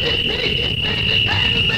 Transformers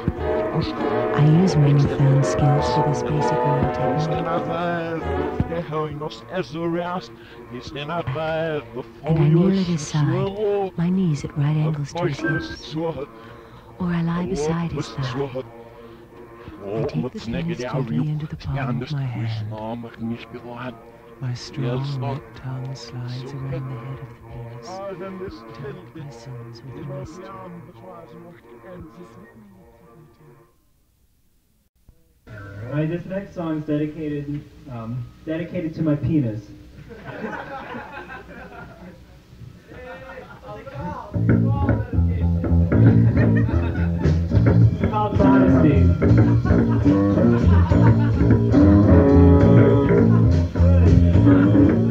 house as the rest. He's in our bed before and I kneel at his side, my knees at right angles to his hips. Or I lie beside his side. I take the penis gently into the palm of my hand. My strong wet tongue slides around the head of the penis. Dark listens with the mist. All right, this next song is dedicated, um, dedicated to my penis. called modesty.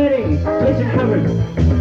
Betty, kitchen cupboard.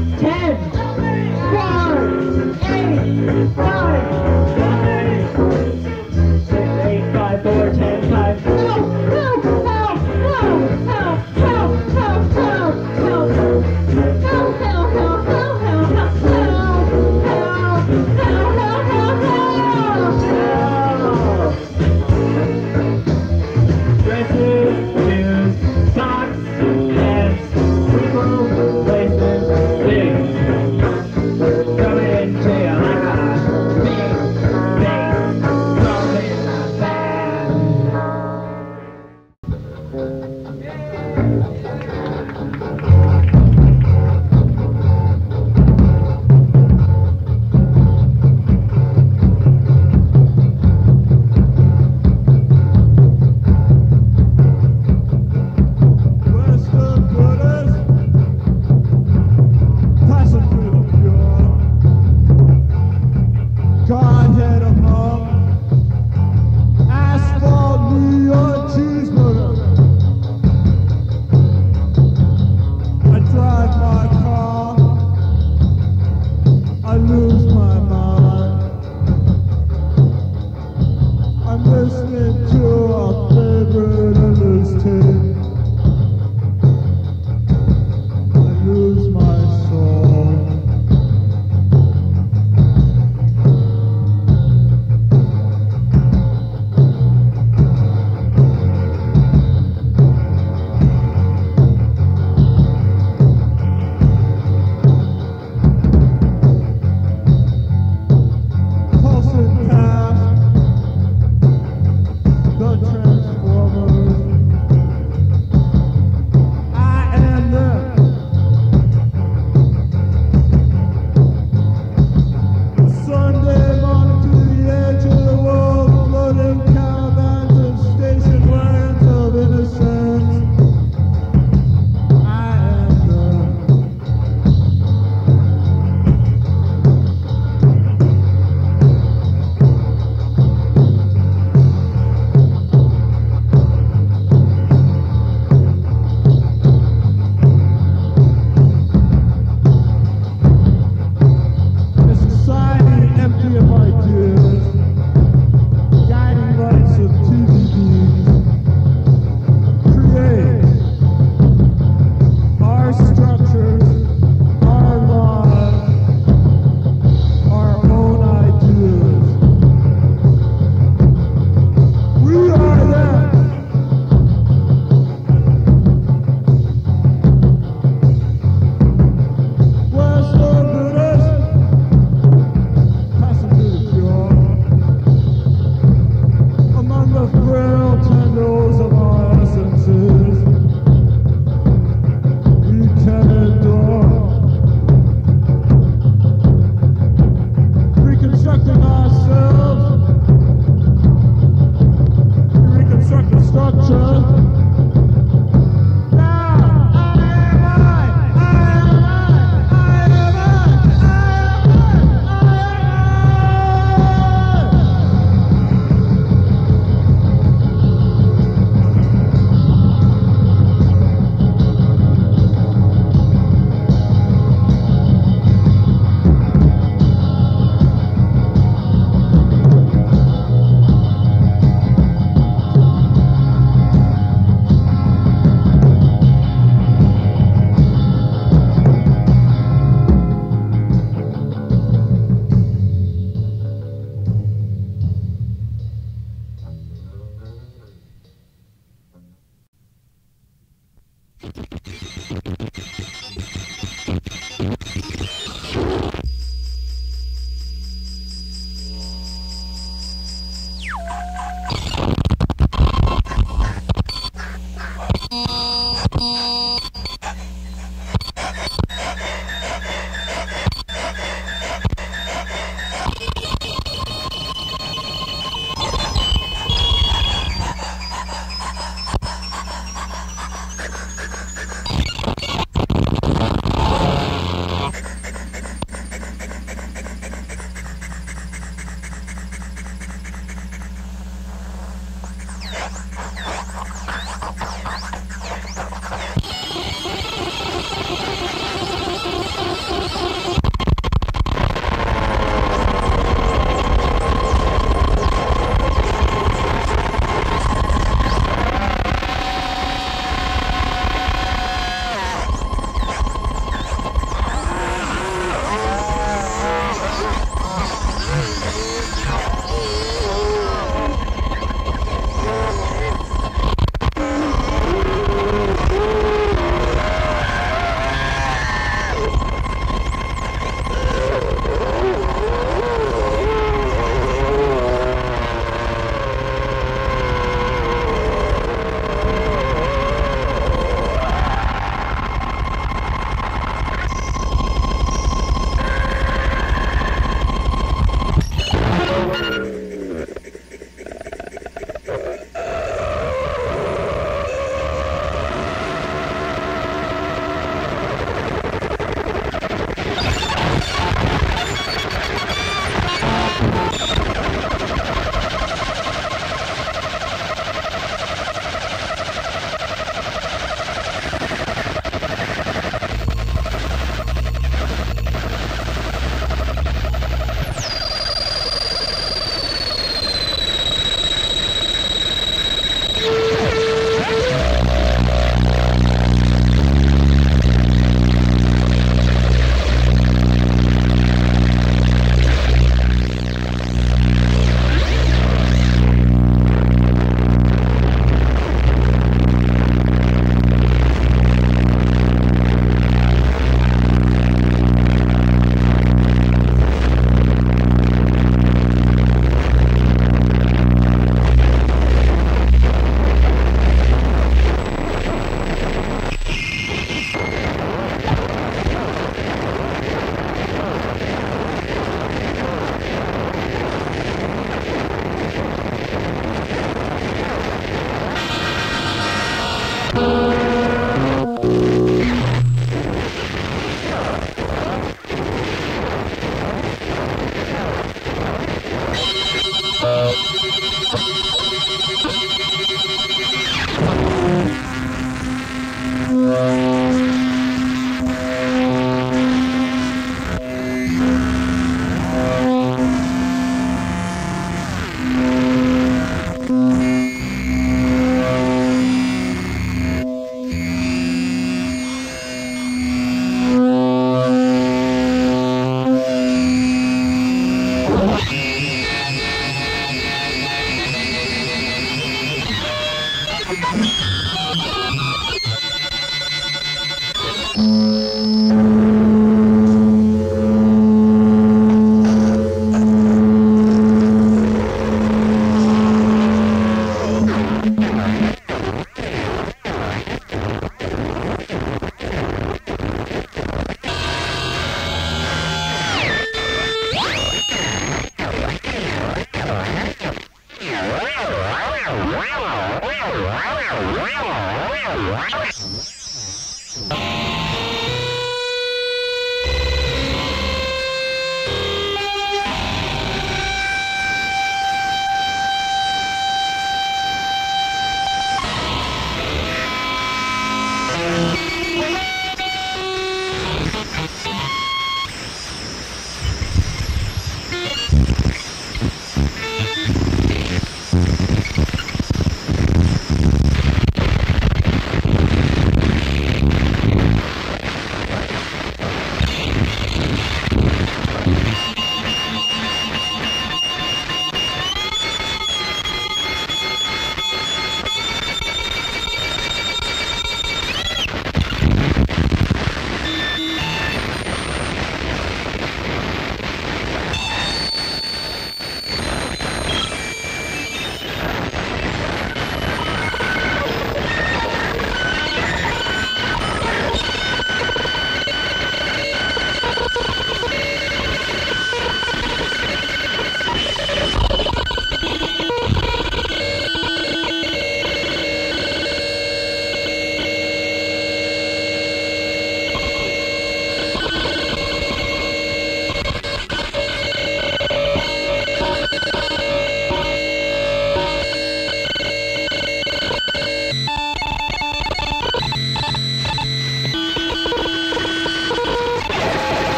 Bye.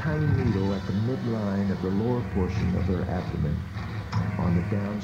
tiny needle at the midline of the lower portion of her abdomen on the down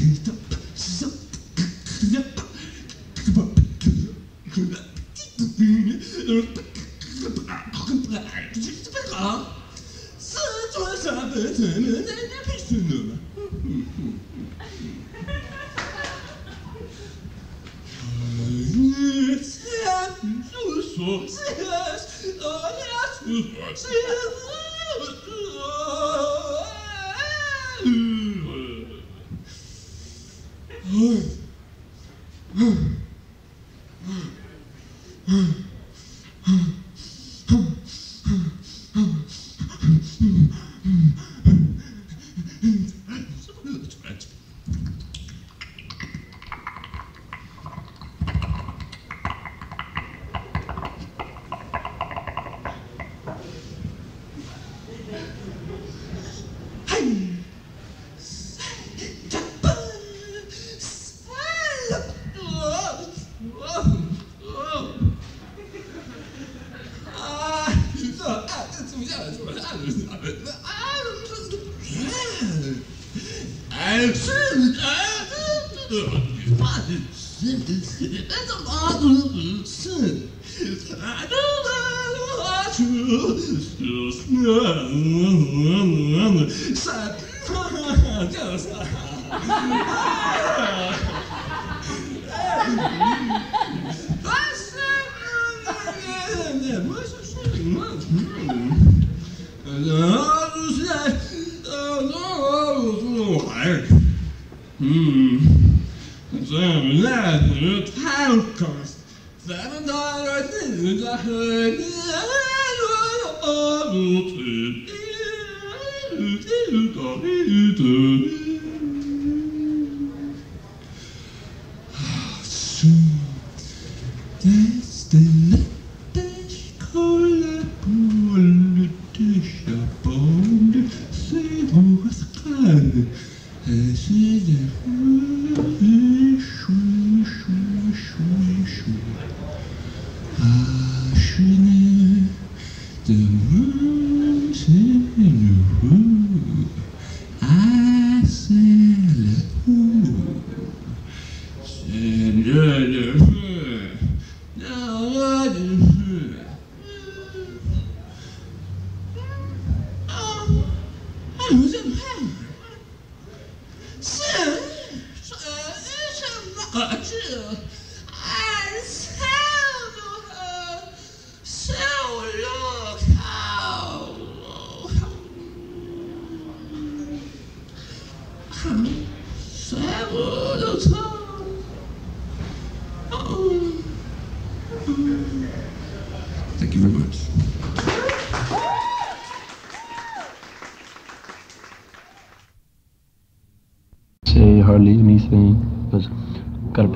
Yep.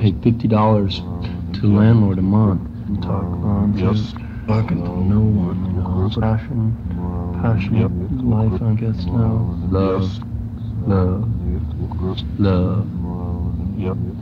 Pay fifty dollars to landlord a month. And talk on just talking to no. one. You know, passion, passionate life, I guess now. Love, love, love. Yep.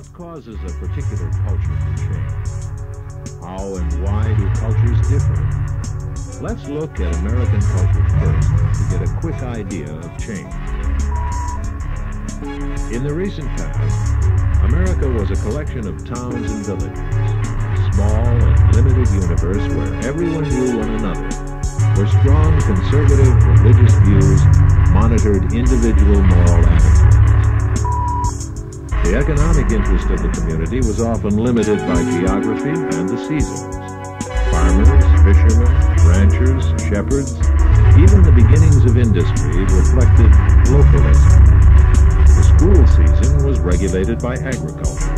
What causes a particular culture to change? How and why do cultures differ? Let's look at American culture first to get a quick idea of change. In the recent past, America was a collection of towns and villages, a small and limited universe where everyone knew one another, where strong conservative religious views monitored individual moral attitudes. The economic interest of the community was often limited by geography and the seasons. Farmers, fishermen, ranchers, shepherds, even the beginnings of industry reflected localism. The school season was regulated by agriculture.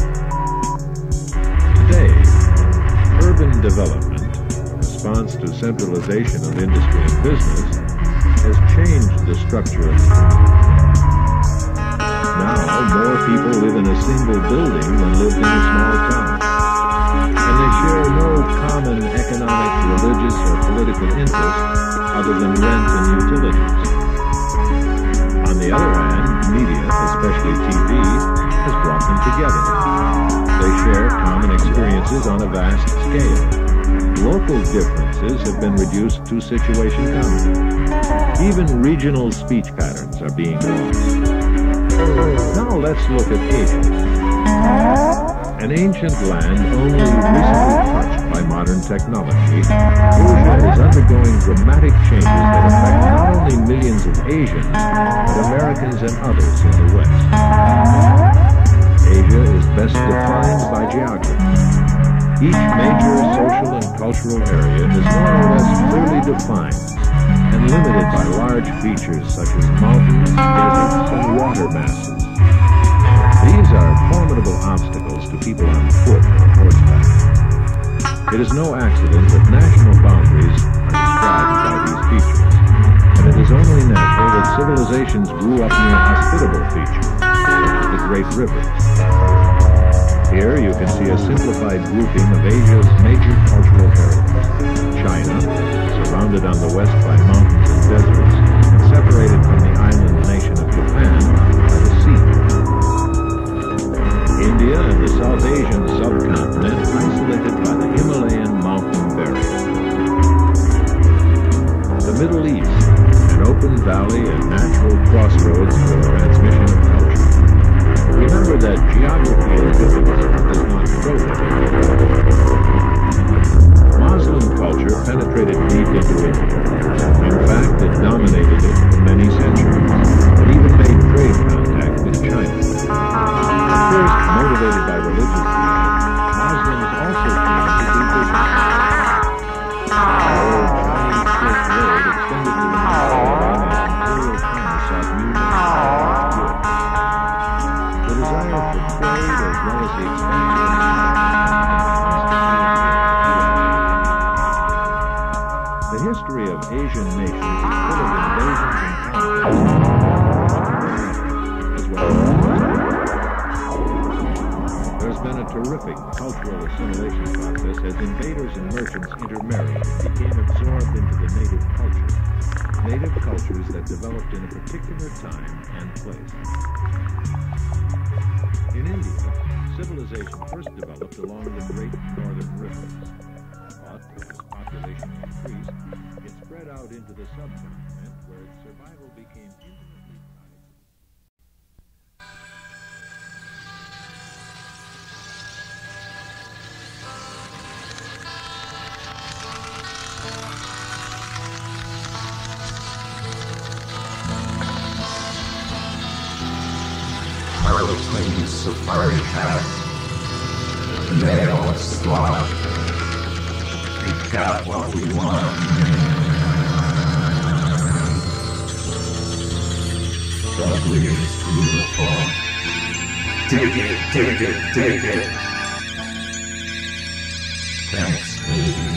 Today, urban development, response to centralization of industry and business, has changed the structure of the community. More people live in a single building than lived in a small town. And they share no common economic, religious, or political interest other than rent and utilities. On the other hand, media, especially TV, has brought them together. They share common experiences on a vast scale. Local differences have been reduced to situation comedy. Even regional speech patterns are being lost. Now let's look at Asia. An ancient land only recently touched by modern technology, Asia is undergoing dramatic changes that affect not only millions of Asians, but Americans and others in the West. Asia is best defined by geography. Each major social and cultural area is more or less clearly defined and limited by large features such as mountains, deserts, and water masses. Are formidable obstacles to people on foot or horseback. It is no accident that national boundaries are described by these features, and it is only natural that civilizations grew up near hospitable features, such as the great rivers. Here you can see a simplified grouping of Asia's major cultural areas. China, surrounded on the west by mountains and deserts, and separated from the island nation of Japan India and the South Asian subcontinent isolated by the Himalayan mountain barrier. The Middle East, an open valley and natural crossroads for transmission of culture. Remember that geography and difference does not prohibit. Muslim culture penetrated deep into India. In fact, it dominated it for many centuries, and even made trade contact with China. At motivated by religious Muslims also came to do business. Chinese Silk Road extended Mediterranean as imperial new for. The desire for trade as well as the expansion of the history of Asian been terrific cultural assimilation process as invaders and merchants intermarried and became absorbed into the native culture. Native cultures that developed in a particular time and place. In India, civilization first developed along the great northern rivers. But as population increased, it spread out into the subcontinent where its it, dig it. Thanks, baby.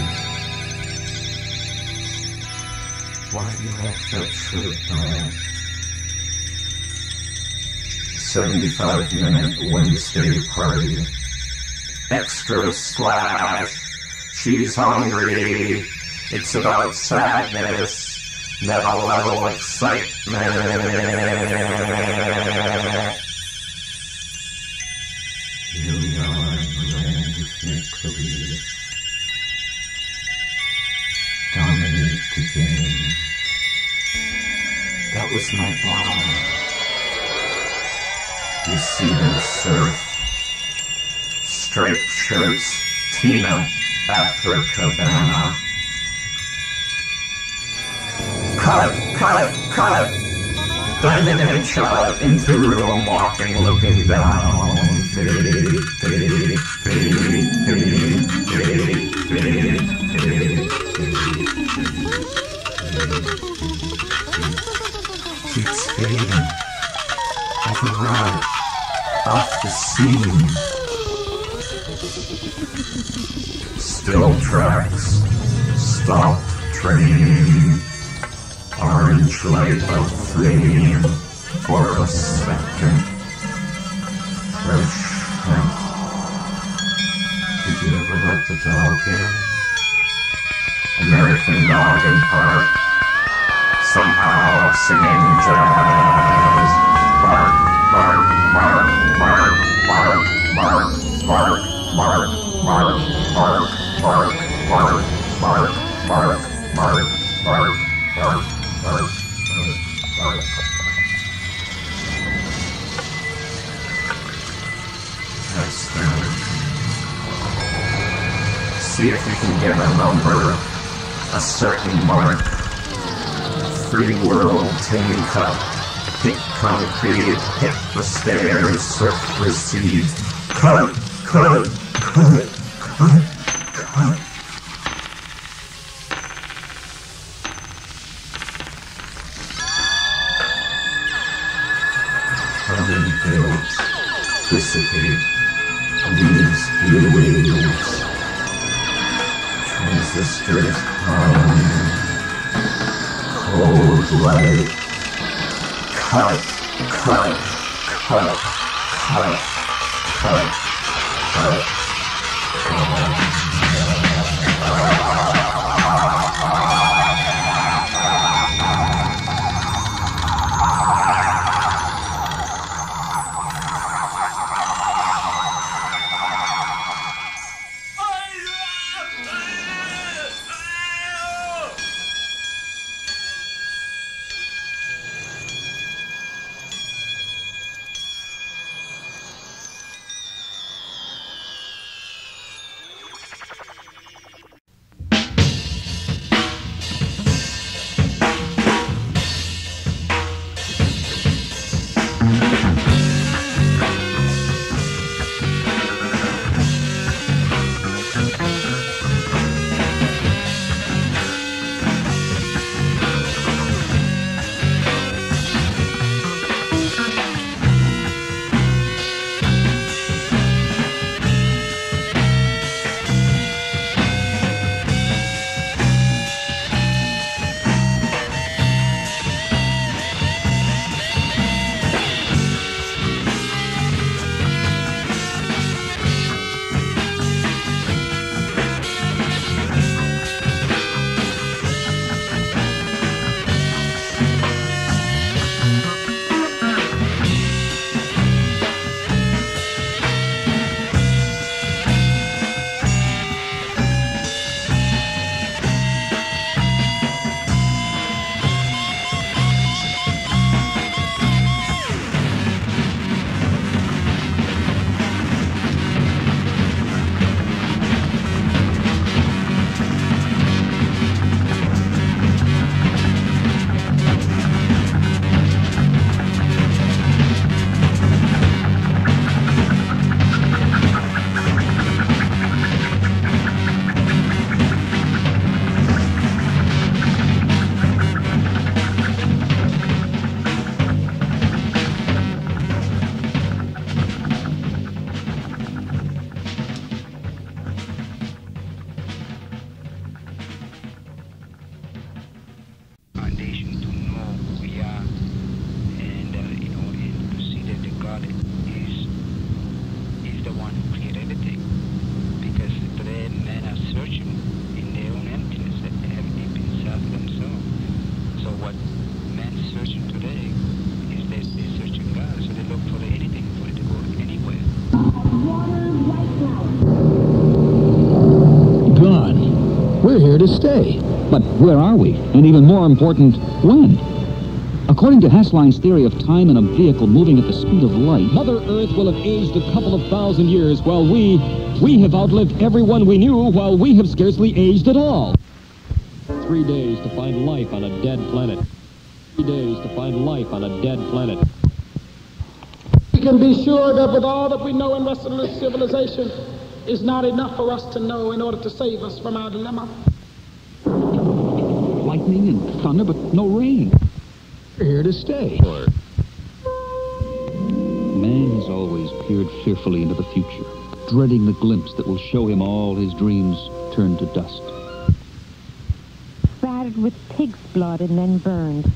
Why do you have that shirt on? 75 minute Wednesday party. Extra slash. She's hungry. It's about sadness. Never level excitement. That was my bottom. You see the surf. Straight Tina, Africa, Banana. Cut, cut, cut! Diamond and shot into real walking looking down. It's fading. The ride. Off the scene. Still tracks. Stop train. Orange light of flame for a second. Fresh. Did you ever let the dog in? American Dog in Park. Somehow singing jazz. Bark, bark, Free world tin cup, pink concrete, hit the stairs, surf recede. Cut, cut, cut, cut. We're here to stay. But where are we? And even more important, when? According to Hasslein's theory of time in a vehicle moving at the speed of light, Mother Earth will have aged a couple of thousand years while we, we have outlived everyone we knew while we have scarcely aged at all. Three days to find life on a dead planet. Three days to find life on a dead planet. We can be sure that with all that we know in Western civilization is not enough for us to know in order to save us from our dilemma. lightning and thunder, but no rain. We're here to stay. Man has always peered fearfully into the future, dreading the glimpse that will show him all his dreams turned to dust. spattered with pig's blood and then burned.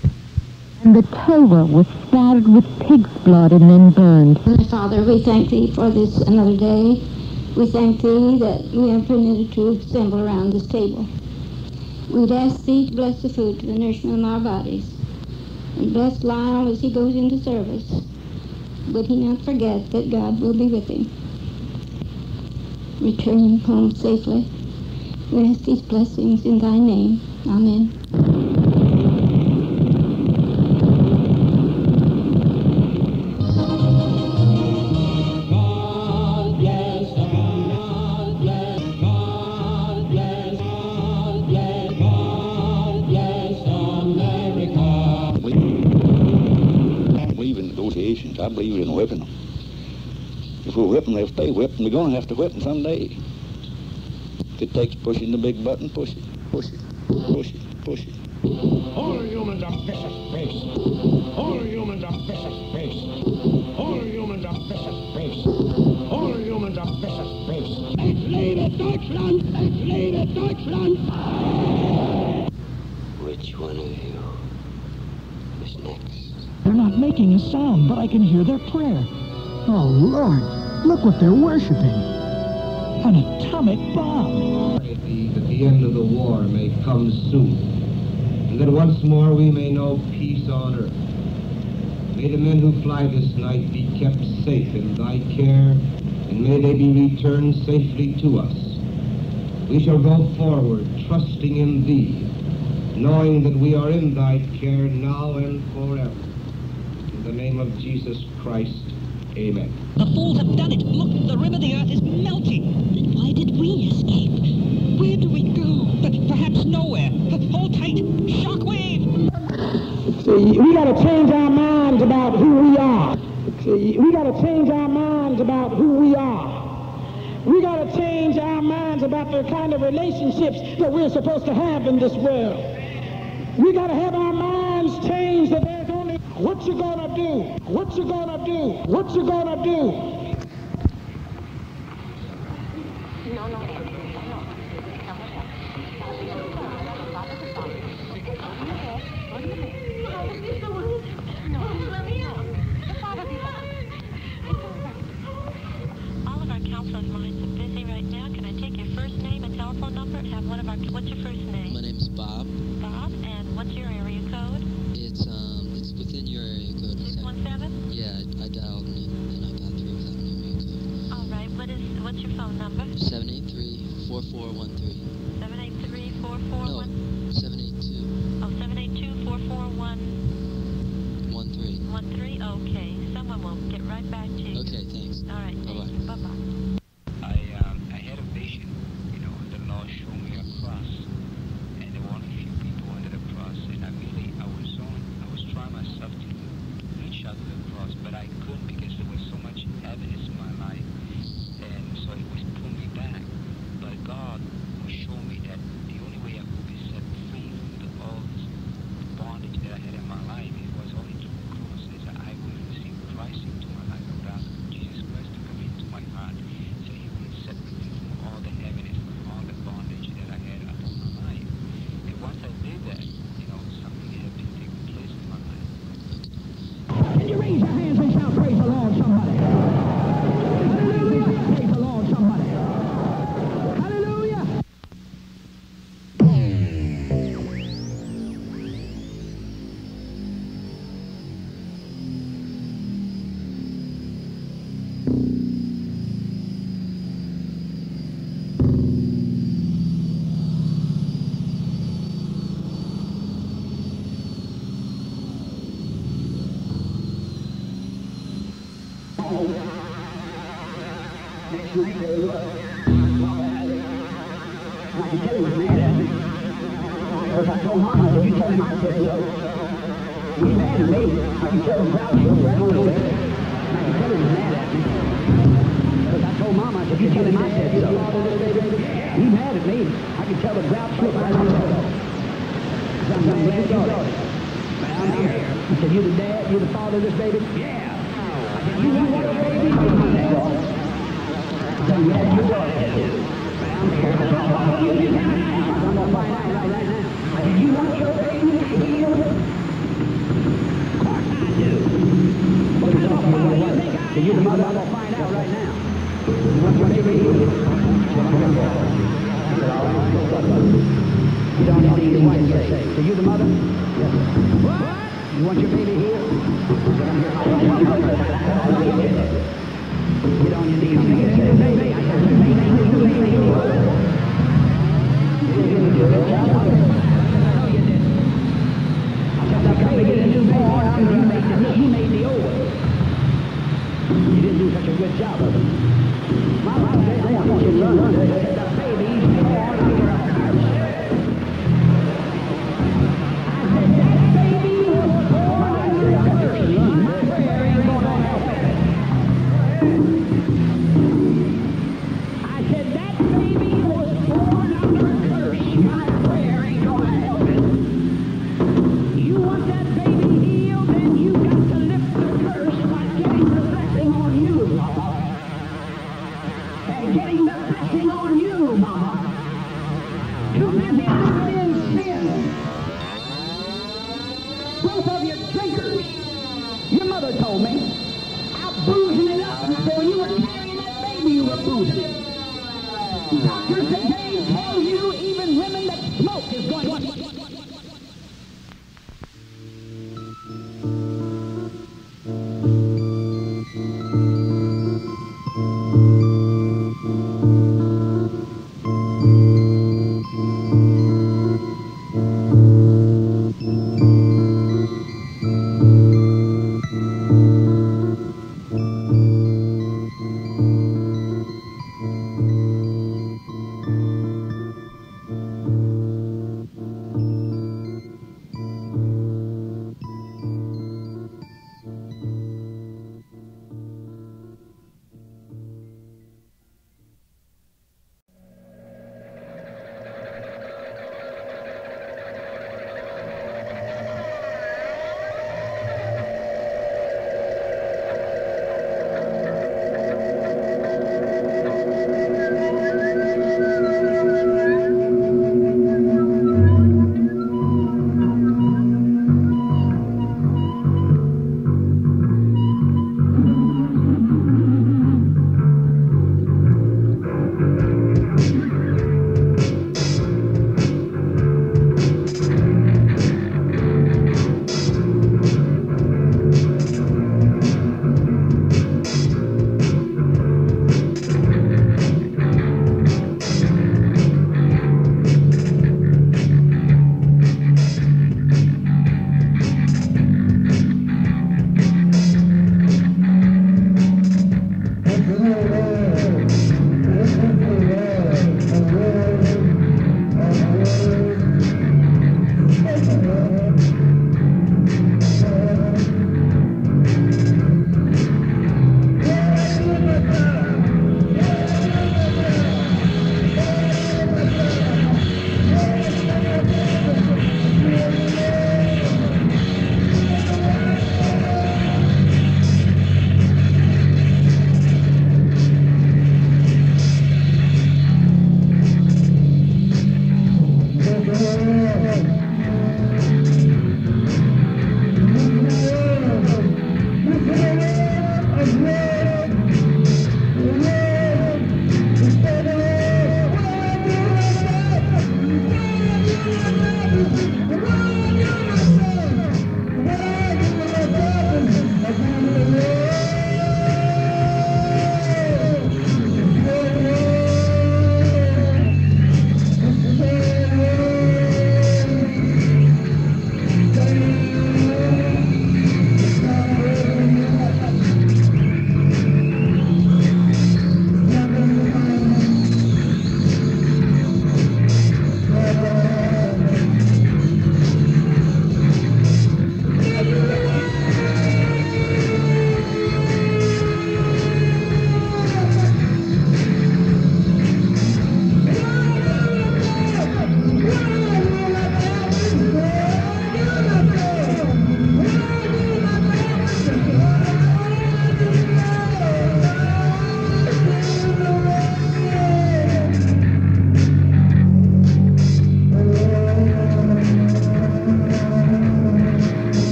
And the Torah was spattered with pig's blood and then burned. Father, we thank Thee for this another day. We thank Thee that we are permitted to assemble around this table. We'd ask Thee to bless the food to the nourishment of our bodies. And bless Lyle as he goes into service. Would he not forget that God will be with him. Return him home safely. We ask these blessings in Thy name. Amen. Whip them, they'll stay whipped, and we're going to have to whip them someday. If it takes pushing the big button, push it, push it, push it, push it. All humans are vicious of space. All humans are vicious of space. All humans are vicious of space. All humans are fish of space. Ich lebe Deutschland! Ich lebe Deutschland! Which one of you is next? They're not making a sound, but I can hear their prayer. Oh, Lord, look what they're worshiping. An atomic bomb. that the end of the war may come soon, and that once more we may know peace on earth. May the men who fly this night be kept safe in thy care, and may they be returned safely to us. We shall go forward, trusting in thee, knowing that we are in thy care now and forever. In the name of Jesus Christ, amen. The fools have done it. Look, the rim of the earth is melting. Then why did we escape? Where do we go? P- perhaps nowhere. Hold tight. Shockwave. See, we got to change our minds about who we are. See, we got to change our minds about who we are. We got to change our minds about the kind of relationships that we're supposed to have in this world. We got to have our minds changed that there's only what you gonna do, what you gonna do, what you gonna do.